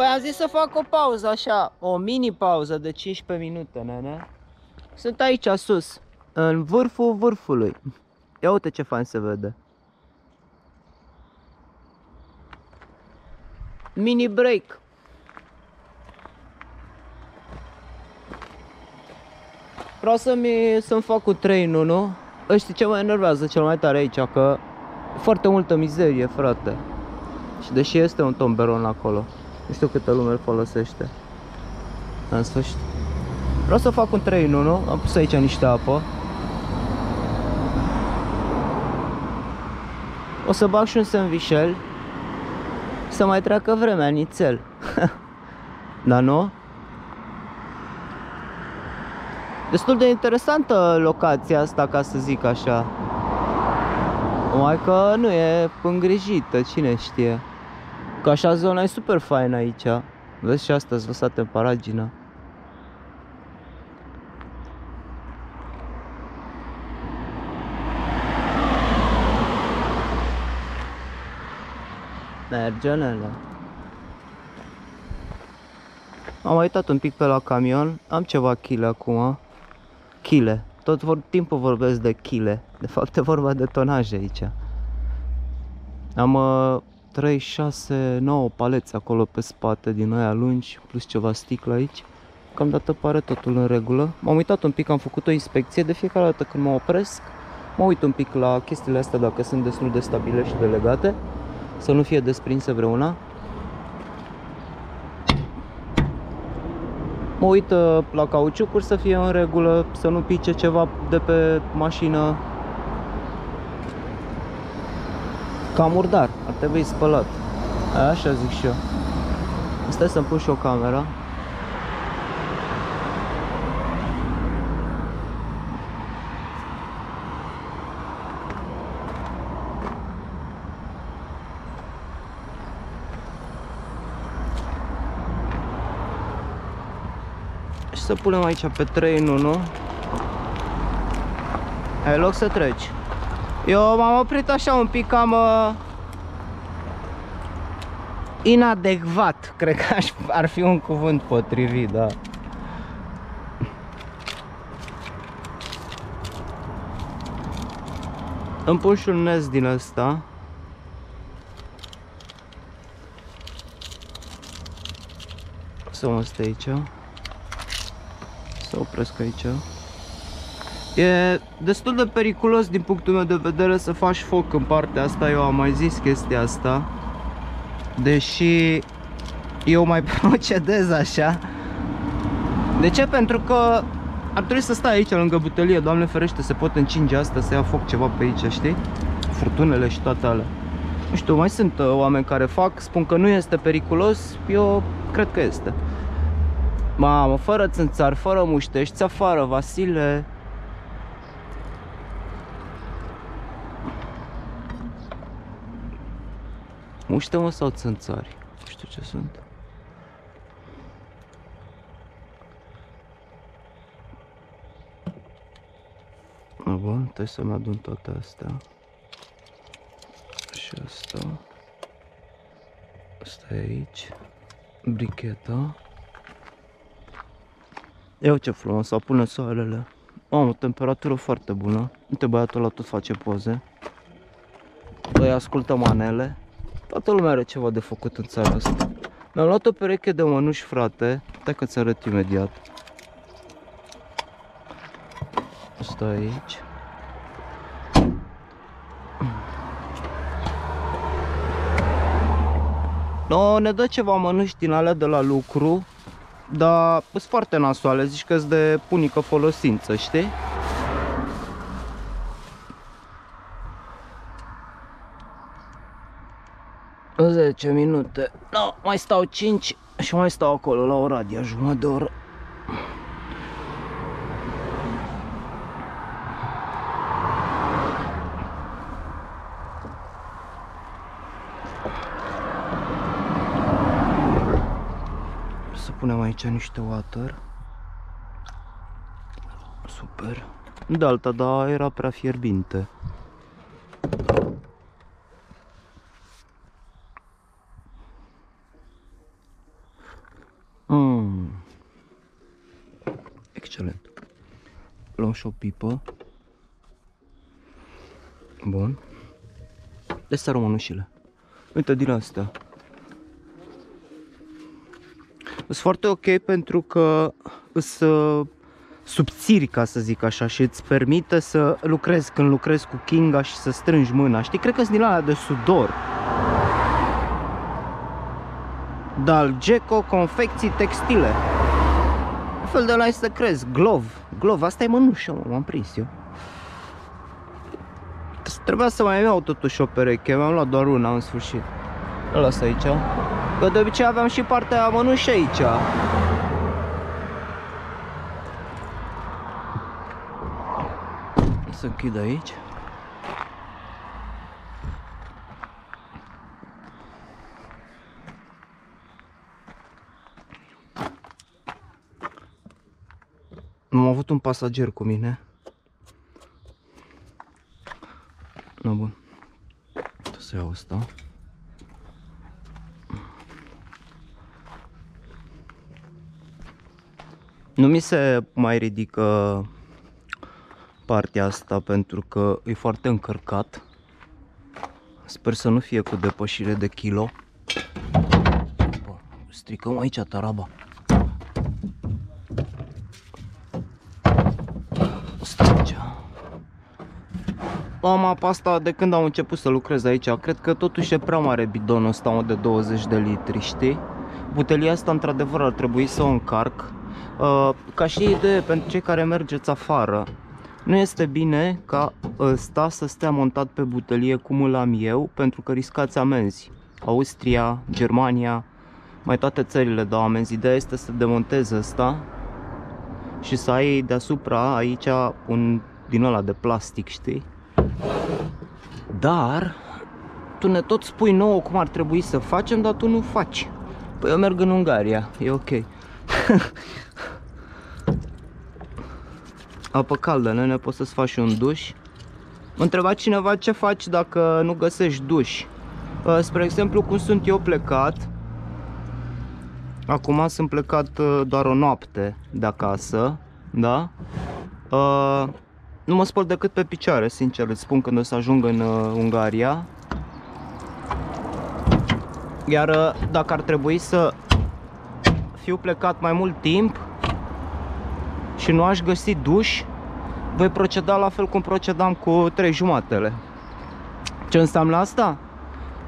Păi am zis să fac o pauză așa, o mini pauză de 15 minute, nene. Sunt aici sus, în vârful vârfului. Ia uite ce fain se vede. Mini break. Vreau să-mi să-mi fac cu train nu? Știi ce mă enervează cel mai tare aici? Că e foarte multă mizerie, frate. Și deși este un tomberon acolo, nu știu câtă lume îl folosește. În sfârșit. Vreau să fac un train nu? Am pus aici niște apă. O să bag și un sandvișel Să mai treacă vremea nițel Da, nu? Destul de interesantă locația asta, ca să zic așa Numai că nu e îngrijită, cine știe Că așa zona e super faină aici Vezi și asta lăsate în paragină Merge, nene. Am uitat un pic pe la camion, am ceva chile acum. Chile. Tot vor, timpul vorbesc de chile. De fapt e vorba de tonaje aici. Am uh, 3, 6, 9 paleți acolo pe spate din aia lungi, plus ceva sticlă aici. Cam dată pare totul în regulă. M-am uitat un pic, am făcut o inspecție de fiecare dată când mă opresc. Mă uit un pic la chestiile astea dacă sunt destul de stabile și de legate să nu fie desprinse vreuna. Mă uit uh, la cauciucuri să fie în regulă, să nu pice ceva de pe mașină. Cam murdar, ar trebui spălat. Așa zic și eu. Stai să-mi pun și o camera. Și să punem aici pe train nu? Ai loc să treci. Eu m-am oprit așa un pic cam uh, inadecvat, cred că aș, ar fi un cuvânt potrivit, da. Îmi pun și un nez din ăsta. Să mă stai aici să opresc aici. E destul de periculos din punctul meu de vedere să faci foc în partea asta, eu am mai zis chestia asta. Deși eu mai procedez așa. De ce? Pentru că ar trebui să stai aici lângă butelie, doamne ferește, se pot încinge asta, să ia foc ceva pe aici, știi? Furtunele și toate alea. Nu știu, mai sunt uh, oameni care fac, spun că nu este periculos, eu cred că este. Mamă, fără țânțar, fără muștești, afară, Vasile. Muște mă sau țânțari? Nu știu ce sunt. Bun, trebuie să-mi adun toate astea. Și asta. Asta e aici. Bricheta. Ia ce frumos, apune soarele. Am o temperatură foarte bună. Uite băiatul ăla tot face poze. Băi, ascultă manele. Toată lumea are ceva de făcut în țara asta. Mi-am luat o pereche de mănuși, frate. Stai că ți arăt imediat. Asta aici. No, ne dă ceva mănuși din alea de la lucru dar sunt foarte nasoale, zici că de punică folosință, știi? 10 minute. No, mai stau 5 și mai stau acolo la Oradea, jumătate de oră. punem aici niște water. Super. De alta, dar era prea fierbinte. Și o pipă. Bun. De să mănușile. Uite din asta. Sunt foarte ok pentru că sunt subțiri, ca să zic așa, și îți permite să lucrezi când lucrezi cu Kinga și să strângi mâna. Știi, cred că sunt din alea de sudor. Dalgeco confecții textile. Un fel de la să crezi, glove. Glove, asta e mănușă, mă, m-am prins eu. Trebuia să mai iau totuși o pereche, mi-am luat doar una în sfârșit. Îl las aici. Că de obicei aveam și partea mănușă aici. Să închid aici. Am avut un pasager cu mine. No bun. Trebuie să iau asta. Nu mi se mai ridică partea asta pentru că e foarte încărcat. Sper să nu fie cu depășire de kilo. Bă, stricăm aici taraba. Am apa asta de când am început să lucrez aici. Cred că totuși e prea mare bidonul ăsta de 20 de litri, știi? Butelia asta într-adevăr ar trebui să o încarc. Uh, ca și idee pentru cei care mergeți afară, nu este bine ca ăsta să stea montat pe butelie cum îl am eu, pentru că riscați amenzi. Austria, Germania, mai toate țările dau amenzi. Ideea este să demontezi ăsta și să ai deasupra aici un din ăla de plastic, știi? Dar tu ne tot spui nouă cum ar trebui să facem, dar tu nu faci. Păi eu merg în Ungaria, e ok. Apă caldă, nene, poți să-ți faci un duș. Mă întreba cineva ce faci dacă nu găsești duș. Uh, spre exemplu, cum sunt eu plecat. Acum sunt plecat uh, doar o noapte de acasă, da? Uh, nu mă spăl decât pe picioare, sincer, îți spun când o să ajung în uh, Ungaria. Iar uh, dacă ar trebui să fiu plecat mai mult timp și nu aș găsi duș, voi proceda la fel cum procedam cu trei jumatele. Ce înseamnă asta?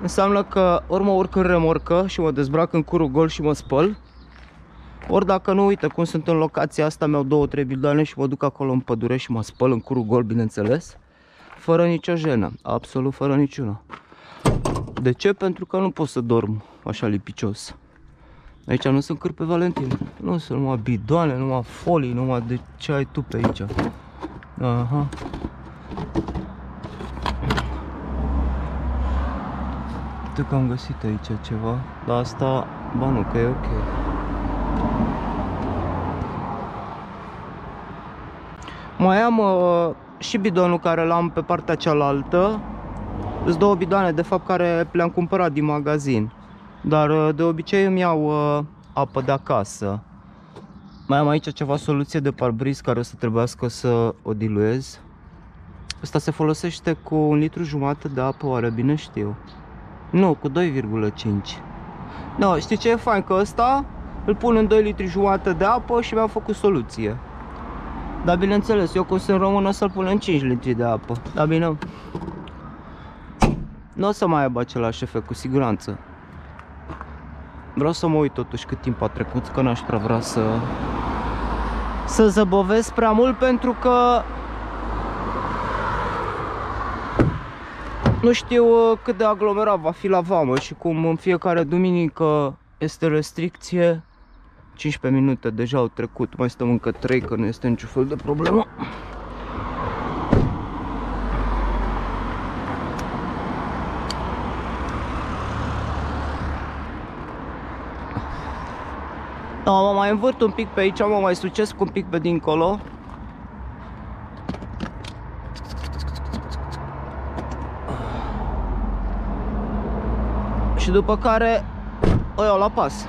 Înseamnă că ori mă urc în remorcă și mă dezbrac în curul gol și mă spăl, ori dacă nu, uite cum sunt în locația asta, mi-au două, trei bidoane și mă duc acolo în pădure și mă spăl în curul gol, bineînțeles. Fără nicio jenă, absolut fără niciuna. De ce? Pentru că nu pot să dorm așa lipicios. Aici nu sunt cârpe Valentin. Nu sunt numai bidoane, numai folii, numai de ce ai tu pe aici. Aha. Uite că am găsit aici ceva, dar asta, ba nu, că e ok. Mai am uh, și bidonul care l-am pe partea cealaltă. Sunt două bidoane de fapt care le-am cumpărat din magazin. Dar uh, de obicei îmi iau uh, apă de acasă. Mai am aici ceva soluție de parbriz care o să trebuiască să o diluez. Asta se folosește cu un litru jumătate de apă, oare bine știu. Nu, cu 2,5. No, știi ce e fain? Că ăsta îl pun în 2 litri jumătate de apă și mi-am făcut soluție. Dar bineînțeles, eu cum sunt român o să-l pun în 5 litri de apă. Dar bine, nu o să mai aibă același efect, cu siguranță. Vreau să mă uit totuși cât timp a trecut, că n-aș prea vrea să... Să zăbovesc prea mult pentru că... Nu știu uh, cât de aglomerat va fi la vamă și cum în fiecare duminică este restricție 15 minute deja au trecut, mai stăm încă 3 că nu este niciun fel de problemă. Da, mă mai învârt un pic pe aici, mă mai sucesc un pic pe dincolo. Și după care o iau la pas.